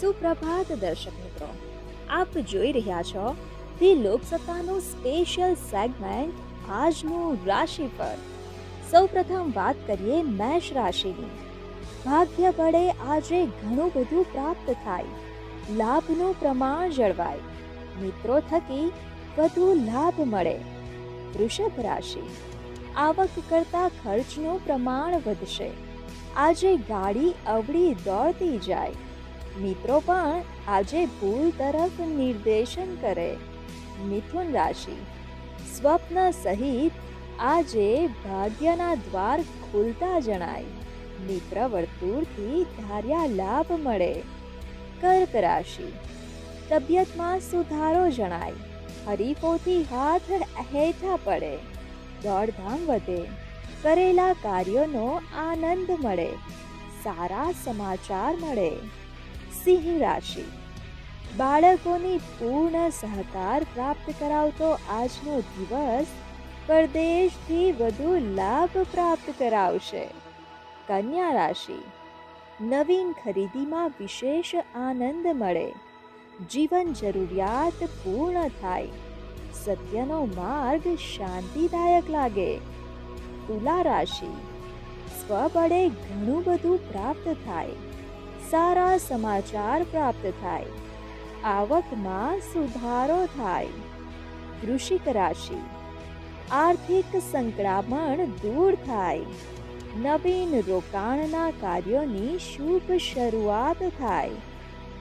સુપ્રભાત દર્શક મિત્રો, આપ જોઈ રહ્યા છો ધી લોકસત્તાનું સ્પેશિયલ સેગમેન્ટ આજનું પર. સૌપ્રથમ વાત કરીએ મેષ રાશિની. ભાગ્ય બળે આજે ઘણું બધું પ્રાપ્ત થાય. લાભનું પ્રમાણ જળવાય. મિત્રો થકી વધુ લાભ મળે. વૃષભ રાશિ. આવક કરતા ખર્ચનું પ્રમાણ વધશે. આજે ગાડી અવળી દોડતી જાય. મિત્રો પણ આજે ભૂલ તરફ નિર્દેશન કરે. મિથુન રાશિ. સ્વપ્ન સહિત આજે ભાગ્યના દ્વાર ખુલતા જણાય. મિત્ર વર્તુળથી ધાર્યા લાભ મળે. કર્ક રાશિ. તબિયતમાં સુધારો જણાય. હરીફોથી હાથ હેઠા પડે. દોડધામ વધે. કરેલા કાર્યોનો આનંદ મળે, સારા સમાચાર મળે. સિંહ રાશિ. બાળકોની પૂર્ણ સહકાર પ્રાપ્ત કરાવતો આજનો દિવસ પરદેશથી વધુ લાભ પ્રાપ્ત કરાવશે. કન્યા રાશિ. નવીન ખરીદીમાં વિશેષ આનંદ મળે. જીવન જરૂરિયાત પૂર્ણ થાય. સત્યનો માર્ગ શાંતિદાયક લાગે. તુલા રાશિ. સ્વબળે ઘણું બધું પ્રાપ્ત થાય. સારા સમાચાર પ્રાપ્ત થાય. આવકમાં સુધારો થાય. વૃશ્ચિક રાશિ. આર્થિક સંક્રમણ દૂર થાય. નવીન રોકાણના કાર્યોની શુભ શરૂઆત થાય.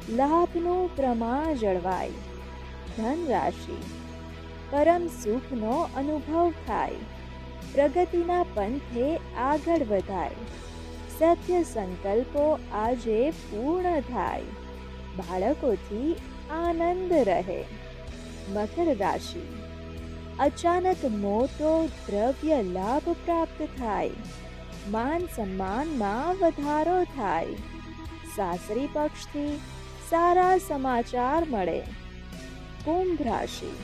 લાભનું પ્રમાણ જળવાય. ધન રાશિ પરમ સુખનો અનુભવ થાય. પ્રગતિના પંથે આગળ વધાય. સત્ય સંકલ્પો આજે પૂર્ણ થાય. બાળકોથી આનંદ રહે. મકર રાશિ. અચાનક મોટો દ્રવ્ય લાભ પ્રાપ્ત થાય. માન સન્માનમાં વધારો થાય. સાસરી પક્ષથી સારા સમાચાર મળે. કુંભ રાશિ.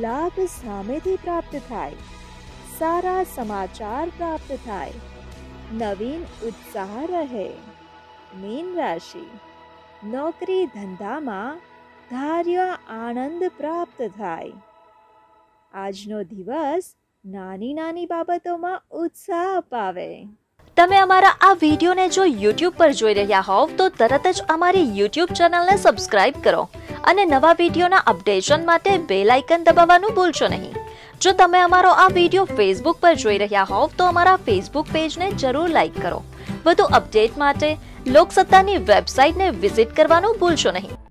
લાભ સામેથી પ્રાપ્ત થાય. સારા સમાચાર પ્રાપ્ત થાય. નવીન ઉત્સાહ રહે. મીન રાશિ. નોકરી ધંધામાં ધાર્ય આનંદ પ્રાપ્ત થાય. આજનો દિવસ નાની નાની બાબતોમાં ઉત્સાહ અપાવે. તમે અમારા આ વિડીયોને જો યુટ્યુબ પર જોઈ રહ્યા હોવ, તો તરત જ અમારી યુટ્યુબ ચેનલને સબસ્ક્રાઇબ કરો અને નવા વિડીયોના અપડેશન માટે બેલ આઇકન દબાવવાનું ભૂલશો નહીં. જો તમે અમારો આ વીડિયો ફેસબુક પર જોઈ રહ્યા હોવ, તો અમારા ફેસબુક પેજને જરૂર લાઇક કરો. વધુ અપડેટ માટે લોકસત્તાની વેબસાઇટને વિઝિટ કરવાનું ભૂલશો નહીં.